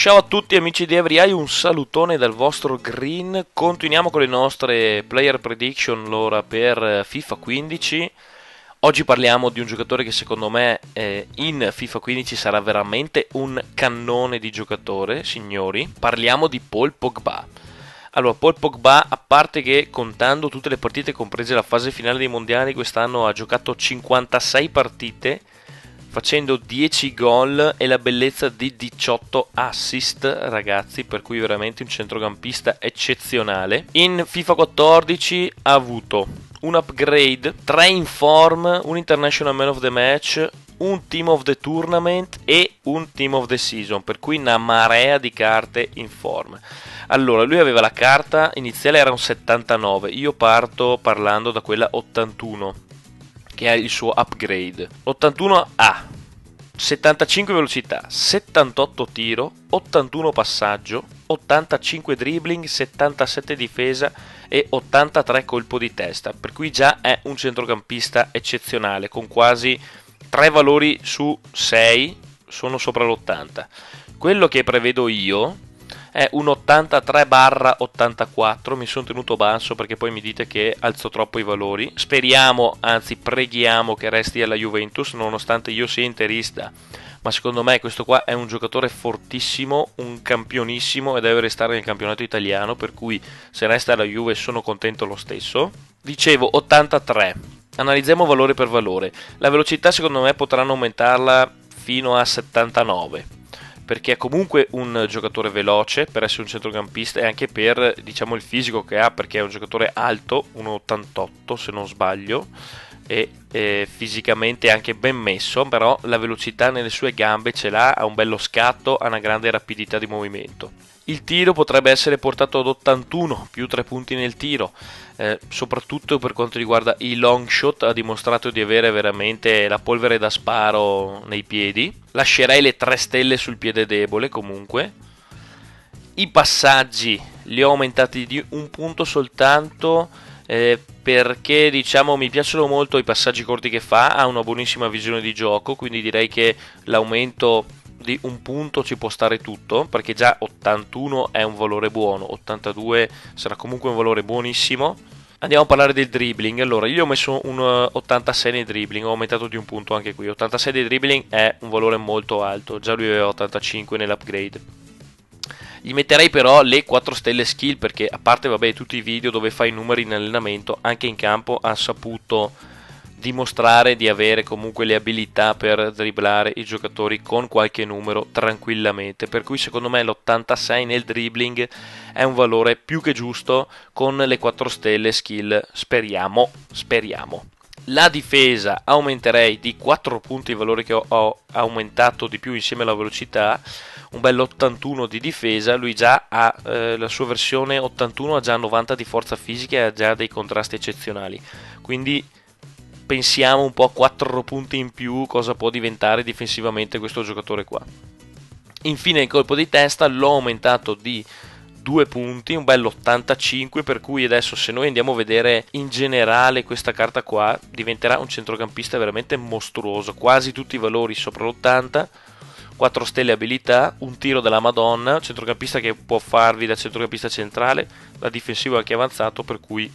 Ciao a tutti amici di Every un salutone dal vostro Green. Continuiamo con le nostre player prediction l'ora per FIFA 15. Oggi parliamo di un giocatore che secondo me eh, in FIFA 15 sarà veramente un cannone di giocatore, signori. Parliamo di Paul Pogba. Allora, Paul Pogba, a parte che contando tutte le partite, comprese la fase finale dei mondiali, quest'anno ha giocato 56 partite facendo 10 gol e la bellezza di 18 assist, ragazzi, per cui veramente un centrocampista eccezionale. In FIFA 14 ha avuto un upgrade, 3 in form, un International Man of the Match, un Team of the Tournament e un Team of the Season, per cui una marea di carte in form. Allora, lui aveva la carta iniziale era un 79, io parto parlando da quella 81 che è il suo upgrade. 81A, 75 velocità, 78 tiro, 81 passaggio, 85 dribbling, 77 difesa e 83 colpo di testa, per cui già è un centrocampista eccezionale con quasi 3 valori su 6 sono sopra l'80. Quello che prevedo io è un 83-84, mi sono tenuto basso perché poi mi dite che alzo troppo i valori. Speriamo, anzi preghiamo che resti alla Juventus, nonostante io sia interista, ma secondo me questo qua è un giocatore fortissimo, un campionissimo e deve restare nel campionato italiano, per cui se resta alla Juve sono contento lo stesso. Dicevo 83. Analizziamo valore per valore. La velocità secondo me potranno aumentarla fino a 79 perché è comunque un giocatore veloce per essere un centrocampista e anche per diciamo, il fisico che ha, perché è un giocatore alto, 1,88 se non sbaglio, e, e fisicamente anche ben messo, però la velocità nelle sue gambe ce l'ha, ha un bello scatto, ha una grande rapidità di movimento. Il tiro potrebbe essere portato ad 81, più 3 punti nel tiro, eh, soprattutto per quanto riguarda i long shot, ha dimostrato di avere veramente la polvere da sparo nei piedi. Lascerei le 3 stelle sul piede debole comunque. I passaggi li ho aumentati di un punto soltanto eh, perché diciamo mi piacciono molto i passaggi corti che fa, ha una buonissima visione di gioco, quindi direi che l'aumento di un punto ci può stare tutto, perché già 81 è un valore buono, 82 sarà comunque un valore buonissimo. Andiamo a parlare del dribbling. Allora, io ho messo un 86 nei dribbling, ho aumentato di un punto anche qui. 86 di dribbling è un valore molto alto, già lui aveva 85 nell'upgrade. Gli metterei però le 4 stelle skill perché a parte vabbè tutti i video dove fa i numeri in allenamento, anche in campo ha saputo dimostrare di avere comunque le abilità per dribblare i giocatori con qualche numero tranquillamente. Per cui secondo me l'86 nel dribbling è un valore più che giusto con le 4 stelle skill. Speriamo, speriamo. La difesa aumenterei di 4 punti il valore che ho, aumentato di più insieme alla velocità un bel 81 di difesa, lui già ha eh, la sua versione 81 ha già 90 di forza fisica e ha già dei contrasti eccezionali. Quindi pensiamo un po' a 4 punti in più cosa può diventare difensivamente questo giocatore qua. Infine il colpo di testa l'ho aumentato di 2 punti, un bello 85 per cui adesso se noi andiamo a vedere in generale questa carta qua diventerà un centrocampista veramente mostruoso, quasi tutti i valori sopra l'80 4 stelle abilità, un tiro della Madonna, centrocampista che può farvi da centrocampista centrale, da difensivo anche avanzato, per cui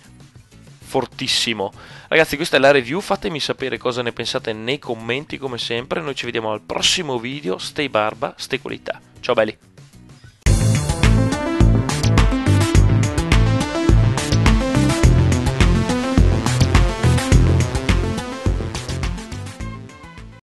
fortissimo. Ragazzi, questa è la review, fatemi sapere cosa ne pensate nei commenti come sempre. Noi ci vediamo al prossimo video. Stay barba, stay qualità. Ciao belli.